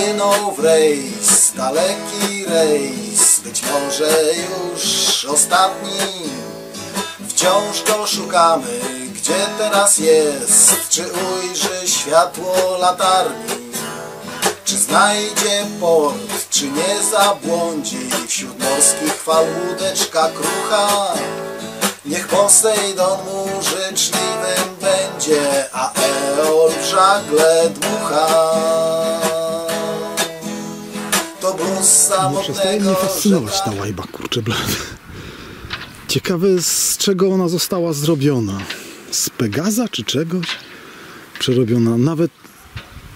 płynął w rejs, daleki rejs, być może już ostatni. Wciąż go szukamy, gdzie teraz jest, czy ujrzy światło latarni. Czy znajdzie port, czy nie zabłądzi Wśród morskich fal łódeczka krucha? Niech Posejdon mu życzliwym będzie A Eol w żagle dmucha Nie przestaje mnie fascynować ta łajba, kurczę blady. Ciekawe z czego ona została zrobiona. Z Pegaza czy czegoś? Przerobiona. Nawet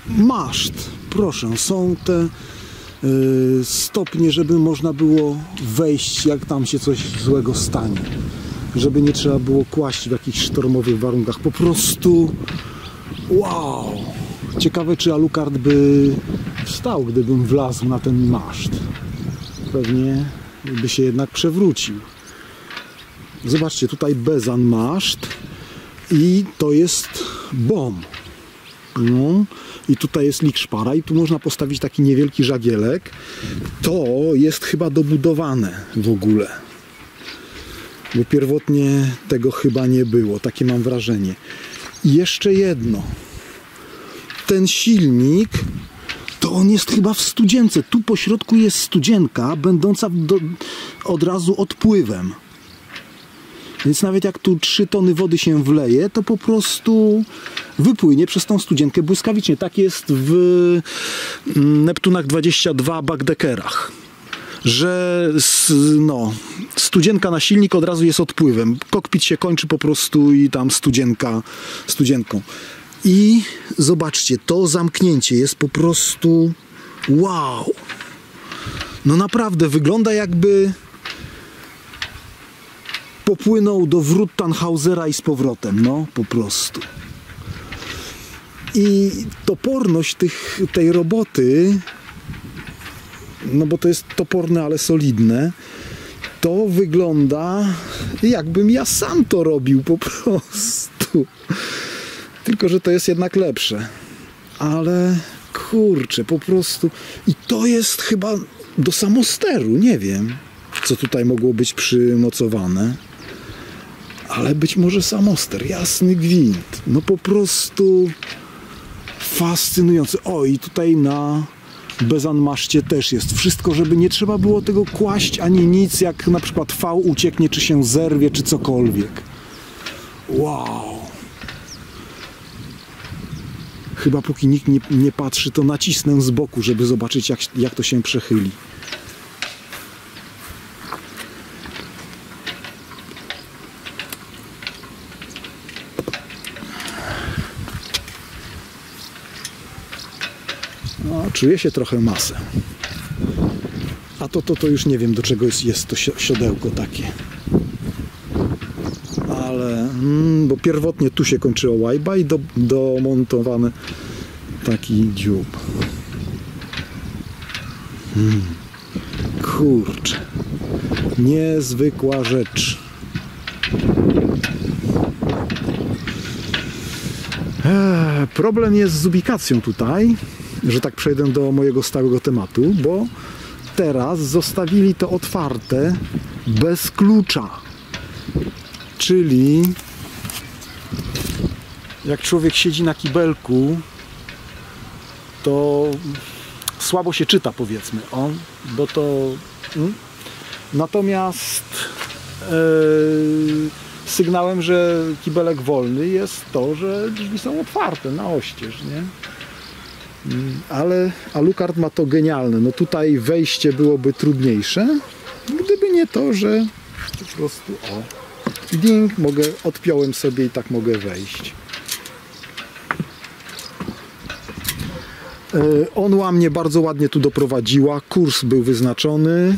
maszt. Proszę, są te y, stopnie, żeby można było wejść, jak tam się coś złego stanie. Żeby nie trzeba było kłaść w jakichś sztormowych warunkach. Po prostu wow! Ciekawe, czy Alucard by wstał, gdybym wlazł na ten maszt. Pewnie by się jednak przewrócił. Zobaczcie, tutaj bezan maszt i to jest bom. No. I tutaj jest likszpara i tu można postawić taki niewielki żagielek. To jest chyba dobudowane w ogóle. Bo pierwotnie tego chyba nie było. Takie mam wrażenie. I jeszcze jedno. Ten silnik to on jest chyba w studzience. Tu po środku jest studzienka, będąca do, od razu odpływem. Więc nawet jak tu 3 tony wody się wleje, to po prostu wypłynie przez tą studzienkę błyskawicznie. Tak jest w mm, Neptunach 22 Backdeckerach. Że no, studzienka na silnik od razu jest odpływem. Kokpit się kończy po prostu i tam studzienka studzienką. I zobaczcie, to zamknięcie jest po prostu wow. No naprawdę wygląda jakby popłynął do wrót Tannhausera i z powrotem, no po prostu. I toporność tych, tej roboty, no bo to jest toporne, ale solidne, to wygląda jakbym ja sam to robił po prostu. Tylko, że to jest jednak lepsze. Ale kurczę, po prostu. I to jest chyba do samosteru, nie wiem, co tutaj mogło być przymocowane. Ale być może samoster, jasny gwint. No po prostu fascynujący. O, i tutaj na Bezanmaszcie też jest wszystko, żeby nie trzeba było tego kłaść ani nic, jak na przykład V ucieknie, czy się zerwie, czy cokolwiek. Wow. Chyba póki nikt nie, nie patrzy, to nacisnę z boku, żeby zobaczyć, jak, jak to się przechyli. No, czuję się trochę masę. A to, to, to już nie wiem, do czego jest, jest to sio- siodełko takie. Mm, bo pierwotnie tu się kończyła łajba i do, domontowany taki dziób. Mm. Kurczę. Niezwykła rzecz. Eee, Problem jest z ubikacją tutaj, że tak przejdę do mojego stałego tematu, bo teraz zostawili to otwarte bez klucza. Czyli jak człowiek siedzi na kibelku, to słabo się czyta, powiedzmy, on, bo to. mm. Natomiast e, sygnałem, że kibelek wolny jest to, że drzwi są otwarte na oścież, nie? Mm, Ale Alucard ma to genialne. No tutaj wejście byłoby trudniejsze, gdyby nie to, że po prostu o, ding, mogę, odpiąłem sobie i tak mogę wejść. Onła mnie bardzo ładnie tu doprowadziła. Kurs był wyznaczony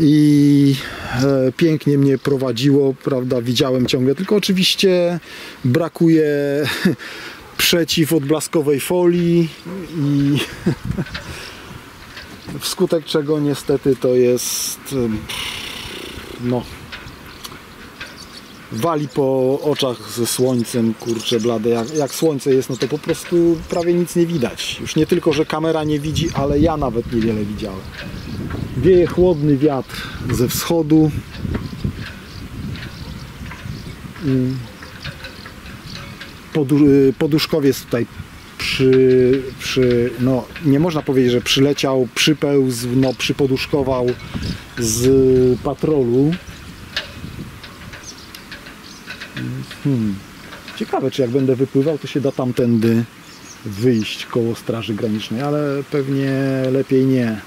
i e, pięknie mnie prowadziło, prawda, widziałem ciągle, tylko oczywiście brakuje przeciwodblaskowej folii i wskutek czego niestety to jest no wali po oczach ze słońcem, kurcze blade. Jak, jak słońce jest, no to po prostu prawie nic nie widać. Już nie tylko, że kamera nie widzi, ale ja nawet niewiele widziałem. Wieje chłodny wiatr ze wschodu. Podu- Poduszkowiec tutaj przy, przy, no nie można powiedzieć, że przyleciał, przypełzł, no przypoduszkował z patrolu. Hmm. Ciekawe, czy jak będę wypływał, to się da tamtędy wyjść koło Straży Granicznej, ale pewnie lepiej nie.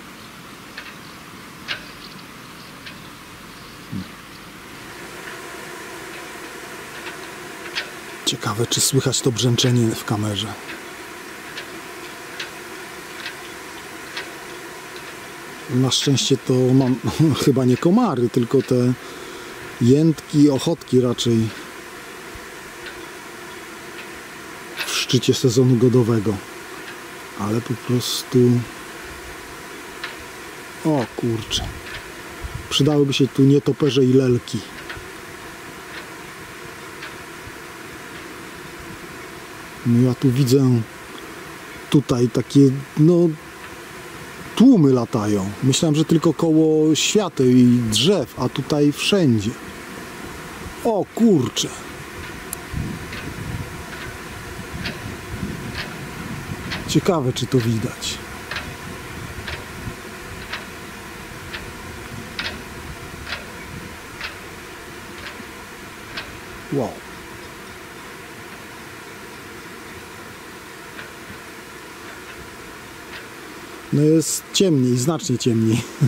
Ciekawe, czy słychać to brzęczenie w kamerze. Na szczęście to mam chyba nie komary, tylko te jętki, ochotki raczej w szczycie sezonu godowego. Ale po prostu... O kurczę. Przydałyby się tu nietoperze i lelki. No ja tu widzę tutaj takie, no tłumy latają. Myślałem, że tylko koło świateł i drzew, a tutaj wszędzie. O kurczę. Ciekawe, czy to widać. Wow. No jest ciemniej, znacznie ciemniej.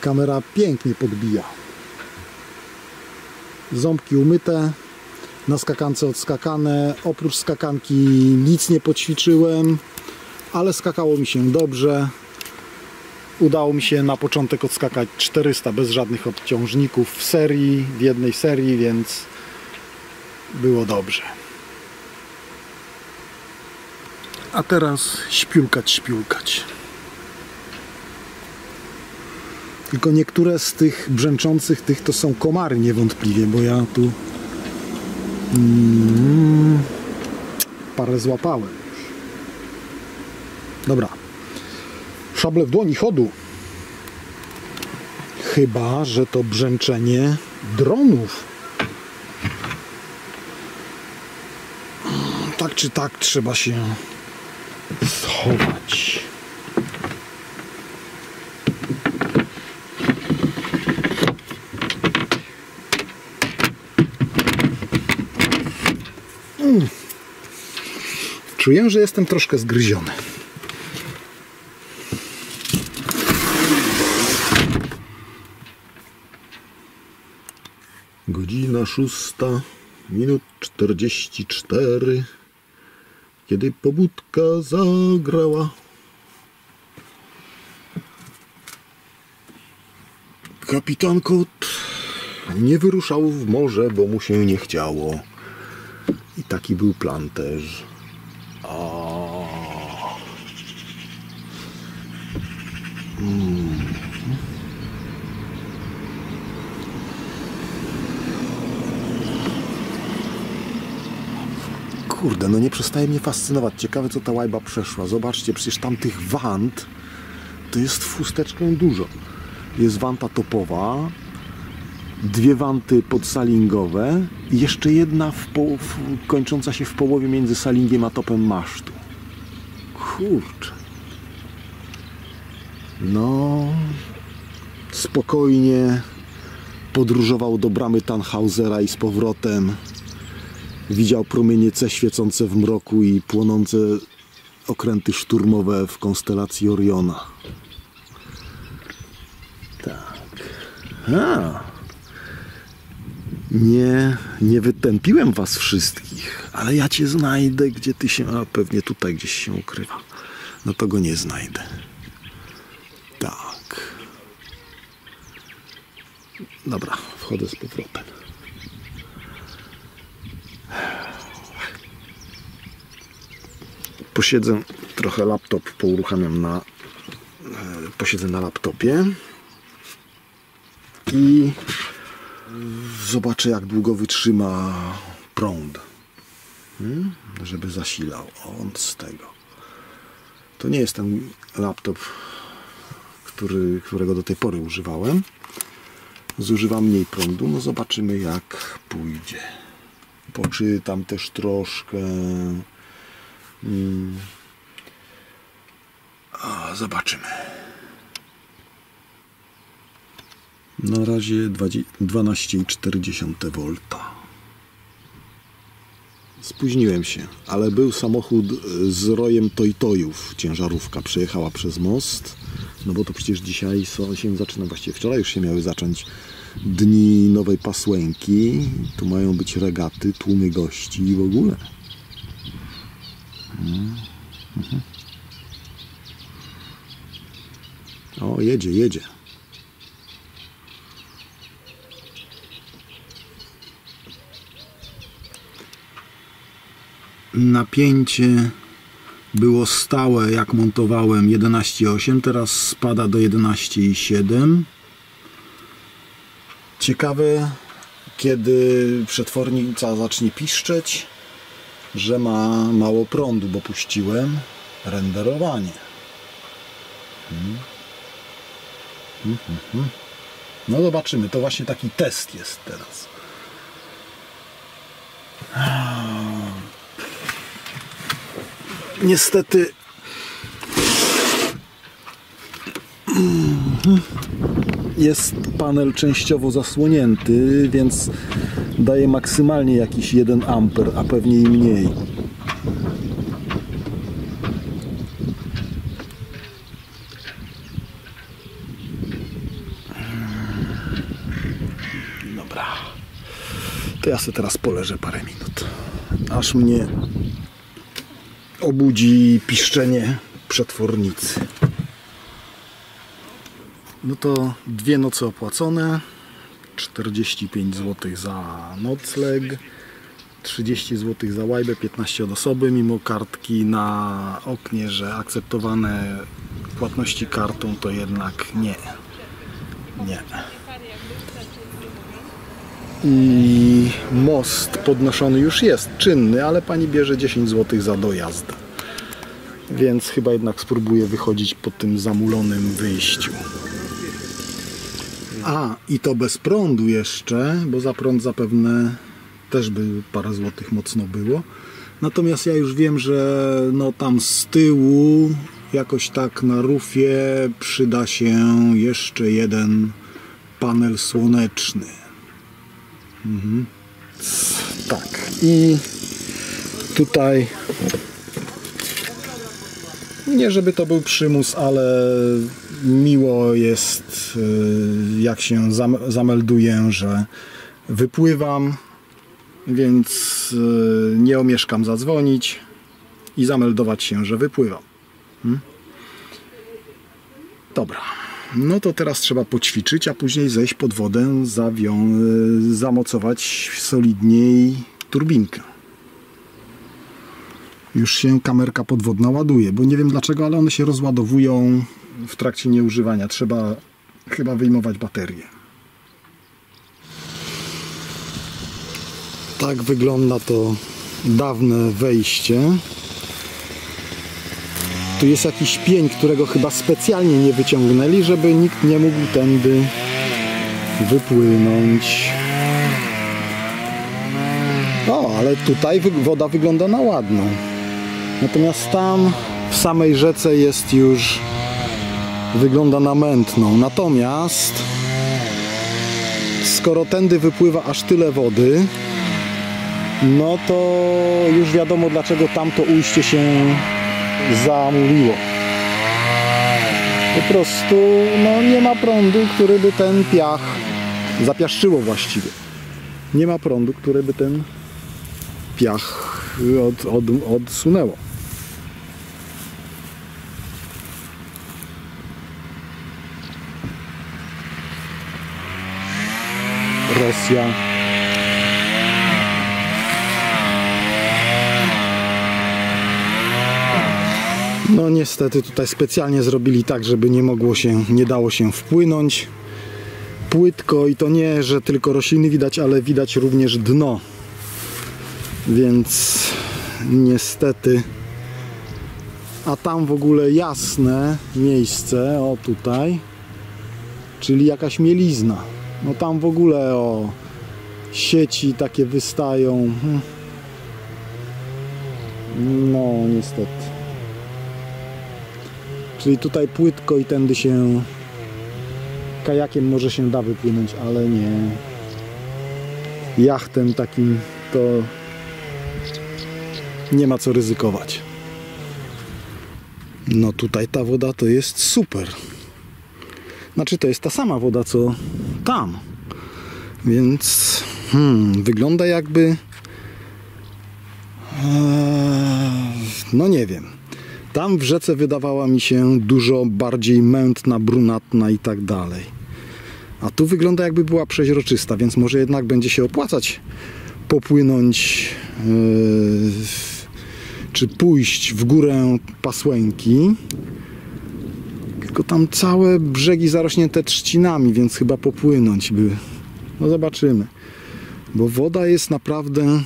Kamera pięknie podbija. Ząbki umyte, na skakance odskakane. Oprócz skakanki nic nie poćwiczyłem, ale skakało mi się dobrze. Udało mi się na początek odskakać 400 bez żadnych obciążników w serii, w jednej serii, więc było dobrze. A teraz śpiulkać, śpiulkać. Tylko niektóre z tych brzęczących tych to są komary niewątpliwie, bo ja tu mm, parę złapałem już. Dobra. Szable w dłoni chodu. Chyba, że to brzęczenie dronów. Tak czy tak trzeba się schować. Mm. Czuję, że jestem troszkę zgryziony. Godzina szósta, minut czterdzieści cztery, kiedy pobudka zagrała. Kapitan Kot nie wyruszał w morze, bo mu się nie chciało. I taki był plan też. A... Kurde, no nie przestaje mnie fascynować. Ciekawe, co ta łajba przeszła. Zobaczcie, przecież tam tych want to jest w chusteczkę dużo. Jest wanta topowa, dwie wanty podsalingowe i jeszcze jedna w w, kończąca się w połowie między salingiem a topem masztu. Kurczę. No, spokojnie podróżował do bramy Tannhausera i z powrotem. Widział promienie C świecące w mroku i płonące okręty szturmowe w konstelacji Oriona. Tak. A. Nie, nie wytępiłem was wszystkich, ale ja cię znajdę, gdzie ty się. A pewnie tutaj gdzieś się ukrywa. No to go nie znajdę. Tak. Dobra, wchodzę z powrotem. Posiedzę trochę laptop, pouruchamiam na. e, Posiedzę na laptopie i Zobaczę jak długo wytrzyma prąd. Hmm? Żeby zasilał. On z tego. To nie jest ten laptop, który, którego do tej pory używałem. Zużywa mniej prądu. No zobaczymy jak pójdzie. Poczytam też troszkę. Hmm. Zobaczymy. Na razie 12,4 V. Spóźniłem się, ale był samochód z rojem Tojtojów. Ciężarówka przejechała przez most. No bo to przecież dzisiaj są, się zaczyna, właściwie wczoraj już się miały zacząć dni nowej pasłęki. Tu mają być regaty, tłumy gości i w ogóle. Mhm. O, jedzie, jedzie. Napięcie było stałe jak montowałem 11,8, teraz spada do 11,7. Ciekawe kiedy przetwornica zacznie piszczeć, że ma mało prądu, bo puściłem renderowanie. Hmm. Hmm, hmm. No zobaczymy, to właśnie taki test jest teraz. Niestety jest panel częściowo zasłonięty, więc daje maksymalnie jakiś 1 amper, a pewnie i mniej. To ja sobie teraz poleżę parę minut. Aż mnie obudzi piszczenie przetwornicy. No to dwie noce opłacone. 45 zł za nocleg. 30 zł za łajbę, 15 od osoby, mimo kartki na oknie, że akceptowane płatności kartą, to jednak nie. Nie. I most podnoszony już jest, czynny, ale pani bierze 10 zł za dojazd. Więc chyba jednak spróbuję wychodzić po tym zamulonym wyjściu. A, i to bez prądu jeszcze, bo za prąd zapewne też by parę złotych mocno było. Natomiast ja już wiem, że no tam z tyłu jakoś tak na rufie przyda się jeszcze jeden panel słoneczny. Mhm. Tak. I tutaj nie żeby to był przymus, ale miło jest y, jak się zamelduję, że wypływam, więc y, nie omieszkam zadzwonić i zameldować się, że wypływam. Hmm? Dobra. No to teraz trzeba poćwiczyć, a później zejść pod wodę, zawią, y, zamocować solidniej turbinkę. Już się kamerka podwodna ładuje, bo nie wiem dlaczego, ale one się rozładowują w trakcie nieużywania. Trzeba chyba wyjmować baterię. Tak wygląda to dawne wejście. Tu jest jakiś pień, którego chyba specjalnie nie wyciągnęli, żeby nikt nie mógł tędy wypłynąć. O, ale tutaj woda wygląda na ładną. Natomiast tam w samej rzece jest już wygląda na mętną. Natomiast skoro tędy wypływa aż tyle wody, no to już wiadomo dlaczego tamto ujście się zamuliło. Po prostu no, nie ma prądu, który by ten piach zapiaszczyło właściwie. Nie ma prądu, który by ten piach od, od, odsunęło. Rosja. No niestety tutaj specjalnie zrobili tak, żeby nie mogło się, nie dało się wpłynąć. płytko i to nie, że tylko rośliny widać, ale widać również dno. Więc niestety. A tam w ogóle jasne miejsce, o tutaj, czyli jakaś mielizna. No tam w ogóle o sieci takie wystają. Hmm. No niestety. Czyli tutaj płytko i tędy się kajakiem może się da wypłynąć, ale nie jachtem takim to nie ma co ryzykować. No tutaj ta woda to jest super. Znaczy to jest ta sama woda co tam. Więc hmm, wygląda jakby eee, no nie wiem. Tam w rzece wydawała mi się dużo bardziej mętna, brunatna i tak dalej. A tu wygląda jakby była przeźroczysta, więc może jednak będzie się opłacać popłynąć yy, czy pójść w górę Pasłęki. Tylko tam całe brzegi zarośnięte trzcinami, więc chyba popłynąć by. No zobaczymy. Bo woda jest naprawdę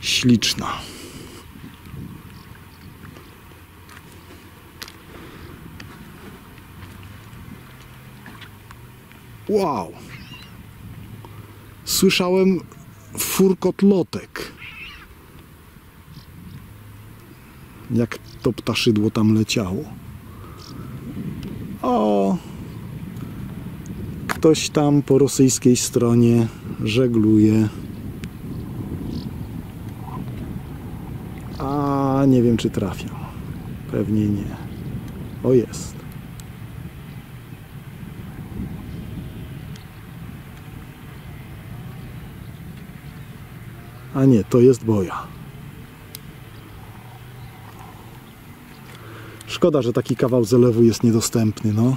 śliczna. Wow! Słyszałem furkot lotek. Jak to ptaszydło tam leciało. O! Ktoś tam po rosyjskiej stronie żegluje. A nie wiem, czy trafią. Pewnie nie. O jest. A nie, to jest boja. Szkoda, że taki kawał zalewu jest niedostępny, no.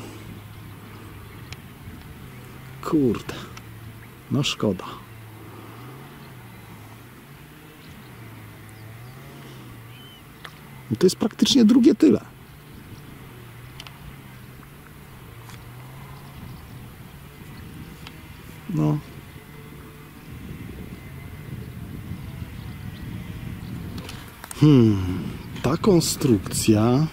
Kurde. No szkoda. I to jest praktycznie drugie tyle. No. Hmm, ta konstrukcja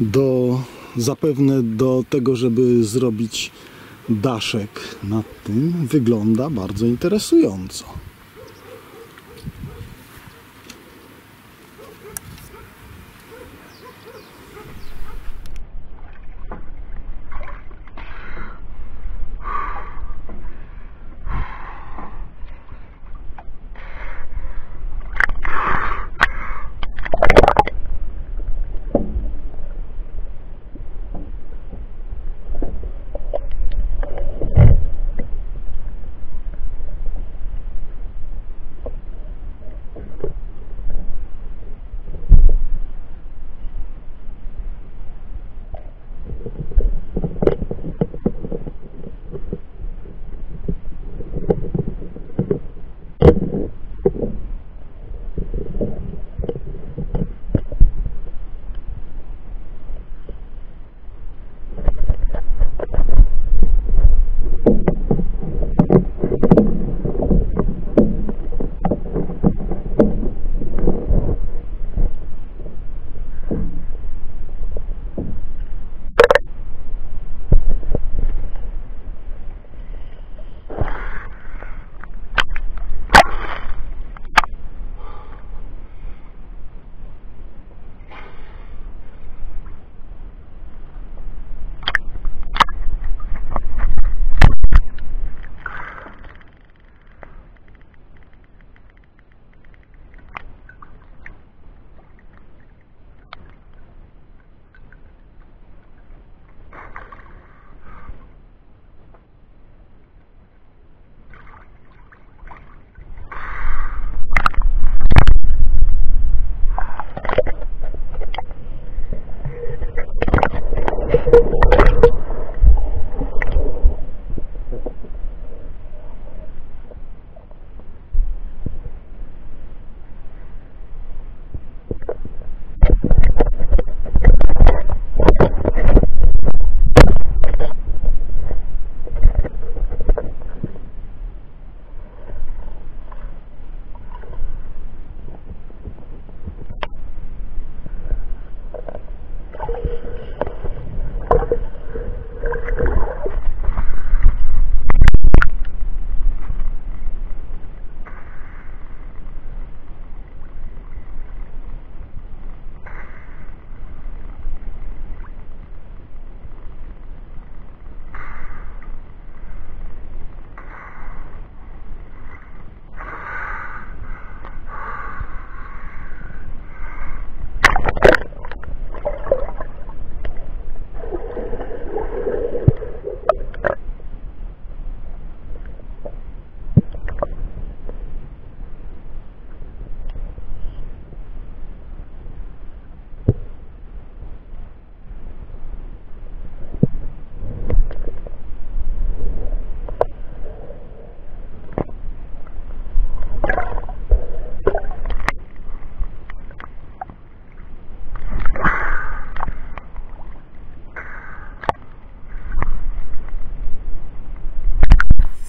do zapewne do tego, żeby zrobić daszek nad tym wygląda bardzo interesująco.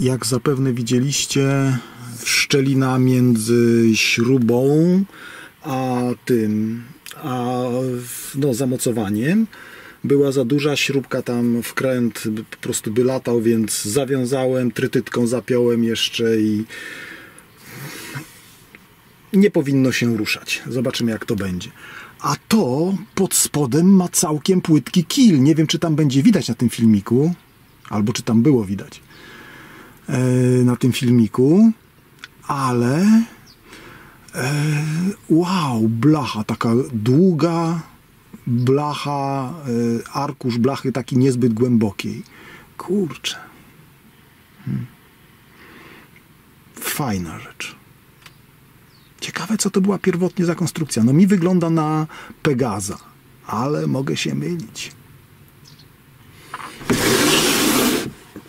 Jak zapewne widzieliście, szczelina między śrubą a tym, a no, zamocowaniem była za duża, śrubka tam wkręt po prostu by latał, więc zawiązałem, trytytką zapiąłem jeszcze i nie powinno się ruszać. Zobaczymy jak to będzie. A to pod spodem ma całkiem płytki kil. Nie wiem czy tam będzie widać na tym filmiku, albo czy tam było widać na tym filmiku, ale e, wow, blacha taka długa, blacha, y, arkusz blachy taki niezbyt głębokiej. Kurczę. Hmm. Fajna rzecz. Ciekawe, co to była pierwotnie za konstrukcja. No mi wygląda na Pegaza, ale mogę się mylić.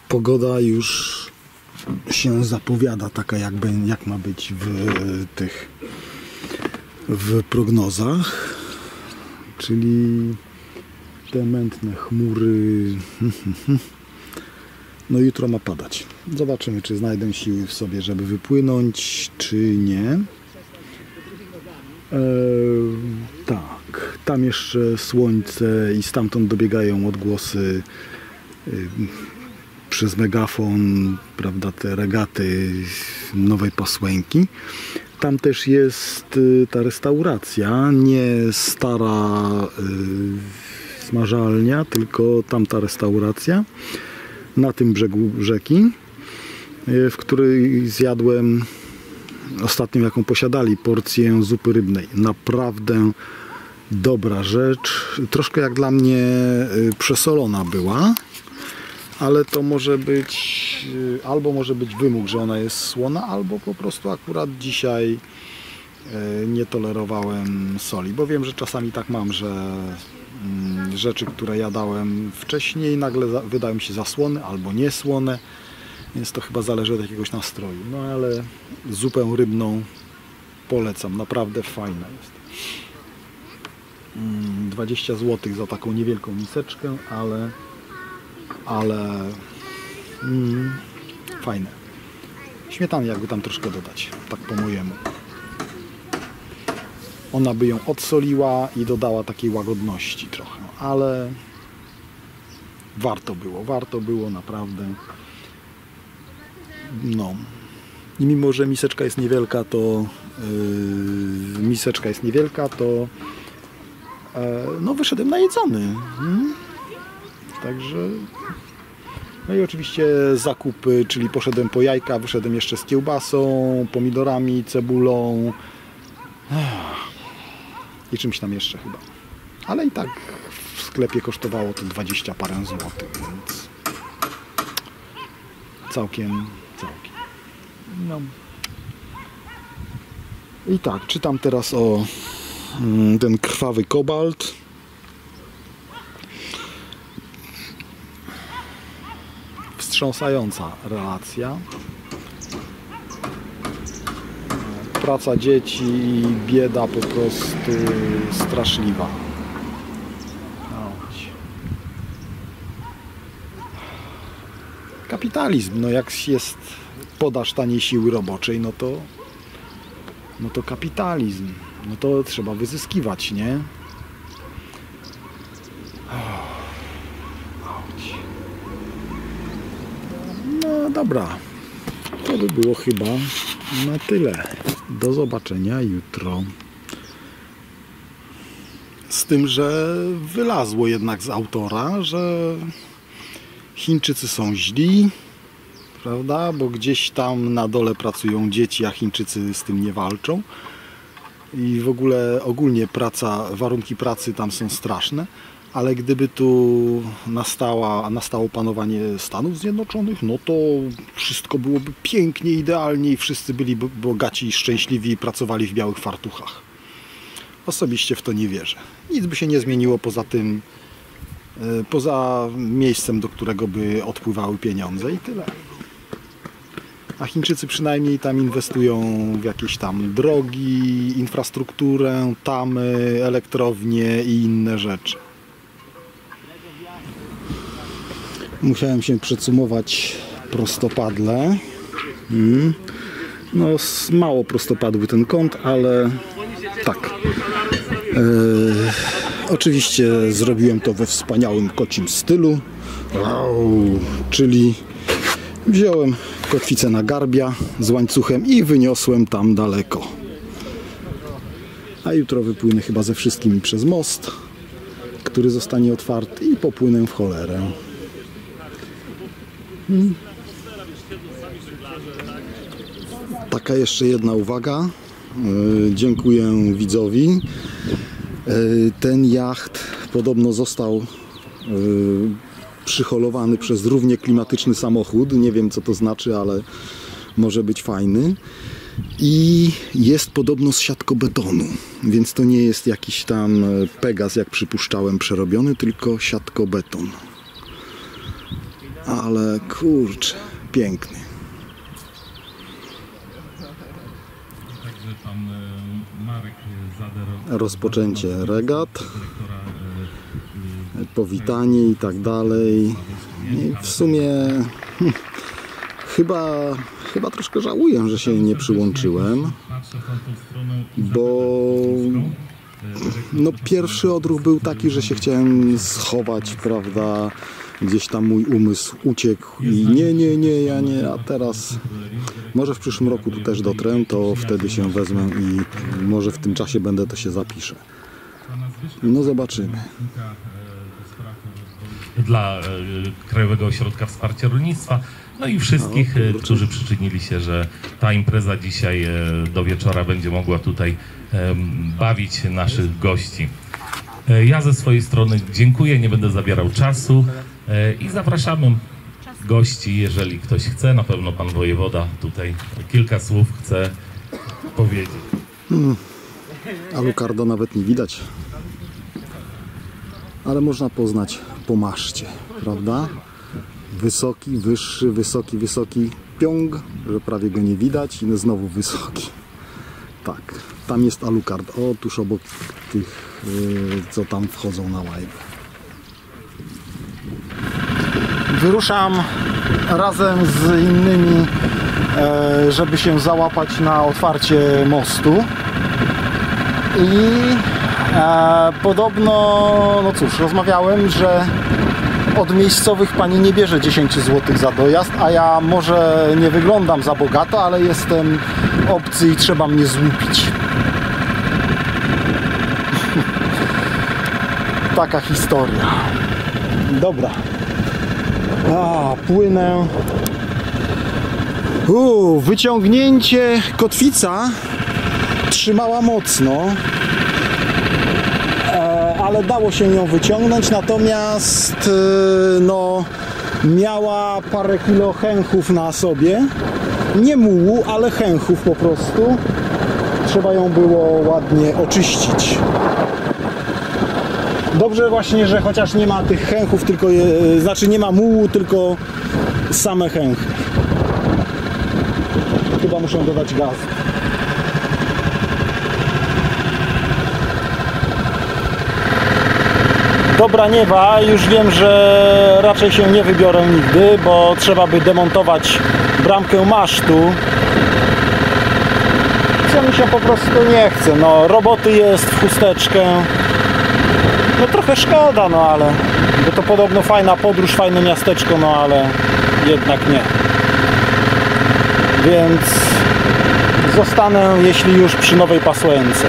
Pogoda już się zapowiada taka, jak, jak ma być w tych w prognozach czyli te mętne chmury. No jutro ma padać. Zobaczymy, czy znajdę siły w sobie, żeby wypłynąć, czy nie. Eee, tak, tam jeszcze słońce i stamtąd dobiegają odgłosy yy, przez megafon, prawda, te regaty nowej pasłęki. Tam też jest y, ta restauracja, nie stara y, smażalnia, tylko tamta restauracja na tym brzegu rzeki, y, w której zjadłem ostatnią jaką posiadali porcję zupy rybnej. Naprawdę dobra rzecz. Troszkę jak dla mnie przesolona była ale to może być y, albo może być wymóg, że ona jest słona, albo po prostu akurat dzisiaj y, nie tolerowałem soli, bo wiem, że czasami tak mam, że mm, rzeczy, które jadałem wcześniej nagle wydają się za słone albo niesłone, więc to chyba zależy od jakiegoś nastroju. No ale zupę rybną polecam, naprawdę fajna jest. 20 mm, zł za taką niewielką miseczkę, ale ale mm, fajne. Śmietany jakby tam troszkę dodać, tak po mojemu. Ona by ją odsoliła i dodała takiej łagodności trochę, ale warto było, warto było naprawdę. No. I mimo, że miseczka jest niewielka, to yy, miseczka jest niewielka, to yy, no wyszedłem najedzony. Hmm? Także no i oczywiście zakupy, czyli poszedłem po jajka, wyszedłem jeszcze z kiełbasą, pomidorami, cebulą i czymś tam jeszcze chyba. Ale i tak w sklepie kosztowało to 20 parę złotych, więc całkiem, całkiem. No. I tak, czytam teraz o mm, ten krwawy kobalt wstrząsająca relacja. Praca dzieci i bieda po prostu straszliwa. Kapitalizm, no jak jest podaż taniej siły roboczej, no to no to kapitalizm. No to trzeba wyzyskiwać, nie? Dobra, to by było chyba na tyle. Do zobaczenia jutro. Z tym, że wylazło jednak z autora, że Chińczycy są źli, prawda? Bo gdzieś tam na dole pracują dzieci, a Chińczycy z tym nie walczą. I w ogóle ogólnie praca, warunki pracy tam są straszne ale gdyby tu nastała, nastało panowanie Stanów Zjednoczonych, no to wszystko byłoby pięknie, idealnie i wszyscy byli bogaci i szczęśliwi i pracowali w białych fartuchach. Osobiście w to nie wierzę. Nic by się nie zmieniło poza tym, e, poza miejscem, do którego by odpływały pieniądze i tyle. A Chińczycy przynajmniej tam inwestują w jakieś tam drogi, infrastrukturę, tamy, elektrownie i inne rzeczy. Musiałem się przesumować prostopadle. Mm. No, mało prostopadły ten kąt, ale tak. E, oczywiście zrobiłem to we wspaniałym kocim stylu, Au, czyli wziąłem kotwicę na garbia z łańcuchem i wyniosłem tam daleko. A jutro wypłynę chyba ze wszystkimi przez most, który zostanie otwarty i popłynę w cholerę. Taka jeszcze jedna uwaga. Yy, Dziękuję widzowi. Yy, Ten jacht podobno został yy, przyholowany przez równie klimatyczny samochód. Nie wiem co to znaczy, ale może być fajny. I jest podobno z siatkobetonu, więc to nie jest jakiś tam e, Pegas, jak przypuszczałem, przerobiony, tylko siatkobeton. Ale kurczę, piękny. Także pan e, Marek Zader, Rozpoczęcie regat, e, powitanie i tak dalej. I w sumie hmm, chyba, chyba troszkę żałuję, że się nie przyłączyłem, bo no, pierwszy odruch był taki, że się chciałem schować, prawda? Gdzieś tam mój umysł uciekł i nie, nie, nie, ja nie, a teraz może w przyszłym roku tu też dotrę, to wtedy się wezmę i może w tym czasie będę to się zapiszę. No zobaczymy. dla e, Krajowego Ośrodka Wsparcia Rolnictwa, no i wszystkich, e, którzy przyczynili się, że ta impreza dzisiaj e, do wieczora będzie mogła tutaj bawić naszych gości. Ja ze swojej strony dziękuję, nie będę zabierał czasu i zapraszamy gości, jeżeli ktoś chce, na pewno pan wojewoda tutaj kilka słów chce powiedzieć. Alucarda nawet nie widać. Ale można poznać po maszcie, prawda? Wysoki, wyższy, wysoki, wysoki piąg, że prawie go nie widać i znowu wysoki. Tak, tam jest Alucard. O, tuż obok tych, yy, co tam wchodzą na łajbę. Wyruszam razem z innymi, e, żeby się załapać na otwarcie mostu. I e, podobno, no cóż, rozmawiałem, że od miejscowych pani nie bierze 10 zł za dojazd, a ja może nie wyglądam za bogato, ale jestem obcy i trzeba mnie złupić. Taka historia. Dobra. A, płynę. Uuu, wyciągnięcie kotwica trzymała mocno, e, ale dało się ją wyciągnąć, natomiast e, no, miała parę kilo chęchów na sobie. Nie mułu, ale chęchów po prostu. Trzeba ją było ładnie oczyścić. Dobrze właśnie, że chociaż nie ma tych chęchów, tylko je, znaczy nie ma mułu, tylko same chęchy. Chyba muszę dodać gaz. Dobra niewa, już wiem, że raczej się nie wybiorę nigdy, bo trzeba by demontować bramkę masztu. Co mi się po prostu nie chce. No, roboty jest w chusteczkę. No trochę szkoda, no ale bo to podobno fajna podróż, fajne miasteczko, no ale jednak nie. Więc zostanę, jeśli już przy Nowej Pasłęce.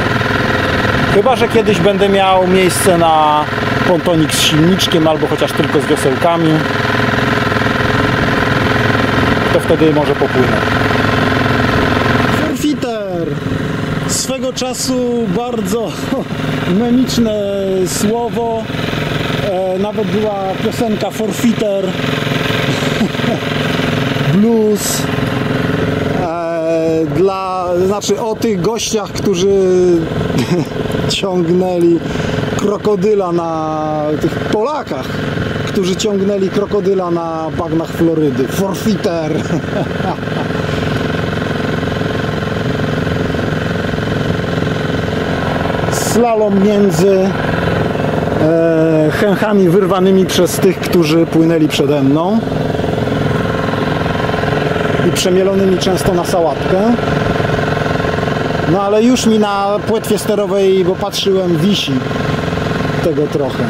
Chyba, że kiedyś będę miał miejsce na pontonik z silniczkiem albo chociaż tylko z wiosełkami. To wtedy może popłynę. Swego czasu bardzo memiczne słowo. E, nawet była piosenka Forfiter. Blues. E, dla, znaczy o tych gościach, którzy ciągnęli krokodyla na tych Polakach, którzy ciągnęli krokodyla na bagnach Florydy. Forfiter. Slalom między e, chęchami wyrwanymi przez tych, którzy płynęli przede mną. i przemielonymi często na sałatkę. No ale już mi na płetwie sterowej, bo patrzyłem, wisi tego trochę.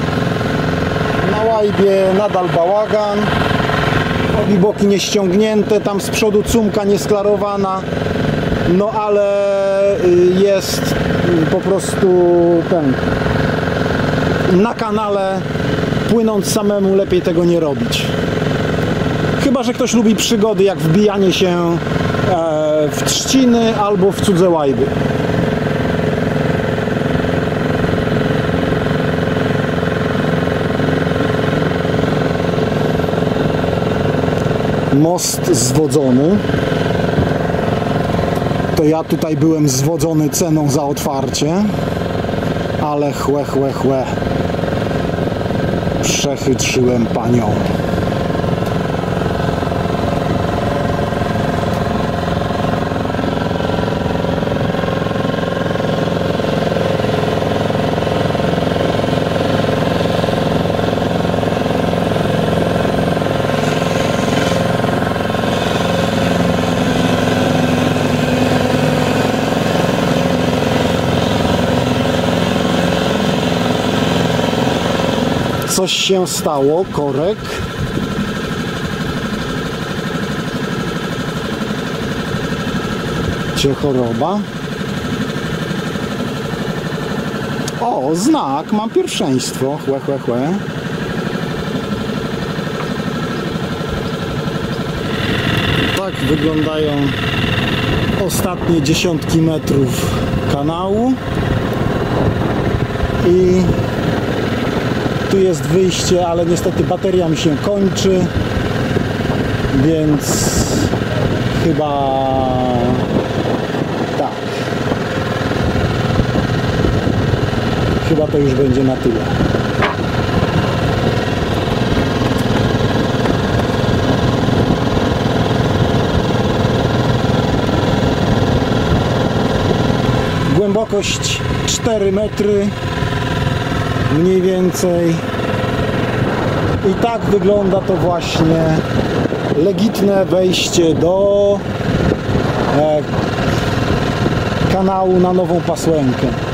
Na łajbie nadal bałagan, obi boki nieściągnięte, tam z przodu cumka niesklarowana, no ale y, jest po prostu ten na kanale płynąc samemu lepiej tego nie robić. Chyba, że ktoś lubi przygody jak wbijanie się e, w trzciny albo w cudze łajby. Most zwodzony. To ja tutaj byłem zwodzony ceną za otwarcie, ale chłe, chłe, chłe. Przechytrzyłem panią. Coś się stało, korek. Cię choroba. O, znak, mam pierwszeństwo. Chłe, chłe, chłe. Tak wyglądają ostatnie dziesiątki metrów kanału. I tu jest wyjście, ale niestety bateria mi się kończy, więc chyba tak. Chyba to już będzie na tyle. Głębokość 4 metry mniej więcej. I tak wygląda to właśnie legitne wejście do e, kanału na Nową Pasłękę.